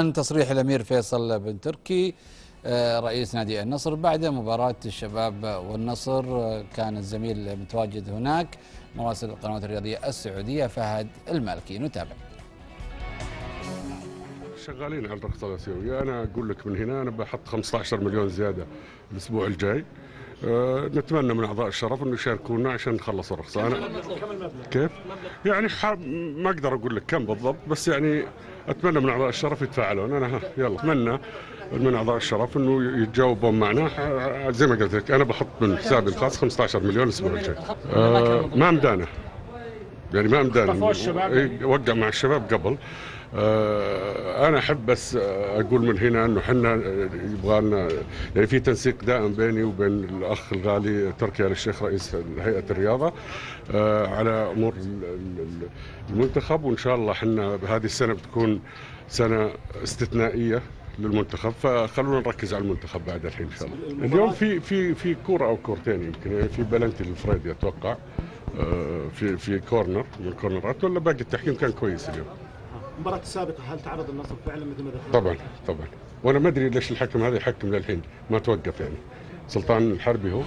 عن تصريح الأمير فيصل بن تركي آه، رئيس نادي النصر بعد مباراة الشباب والنصر. آه، كان الزميل متواجد هناك مراسل القنوات الرياضية السعودية فهد المالكي. نتابع. شغالين على الرخصة الآسيوية أنا أقول لك من هنا أنا بحط 15 مليون زيادة الأسبوع الجاي. أه نتمنى من أعضاء الشرف أنه يشاركونا عشان نخلص الرخصة. أنا كيف؟ يعني ما أقدر أقول لك كم بالضبط بس يعني أتمنى من أعضاء الشرف يتفاعلون. ها يلا أتمنى من أعضاء الشرف أنه يتجاوبون معنا. زي ما قلت لك أنا بحط من حسابي الخاص 15 مليون الأسبوع الجاي. أه ما مدانه يعني ما مداني إيه، وقع مع الشباب قبل. آه، أنا أحب بس آه، أقول من هنا إنه إحنا يبغى لنا يعني في تنسيق دائم بيني وبين الأخ الغالي تركي آل الشيخ رئيس هيئة الرياضة آه، على أمور ال- ال- المنتخب. وإن شاء الله إحنا هذه السنة بتكون سنة استثنائية. للمنتخب فخلونا نركز على المنتخب بعد الحين إن شاء الله. اليوم في في في كورة أو كورتين يمكن يعني في بلنتي للفريدي أتوقع آه، في في corner من الكورنرات ولا باقي التحكيم كان كويس اليوم المباراة السابقة هل تعرض النصر فعلا مثل ما ذكرت؟ طبعا طبعا وأنا ما أدري ليش الحكم هذا يحكم للحين ما توقف يعني سلطان الحربي هو